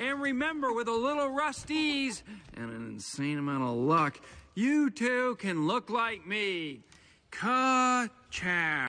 And remember, with a little Rust-eze and an insane amount of luck, you too can look like me. Ka-chow.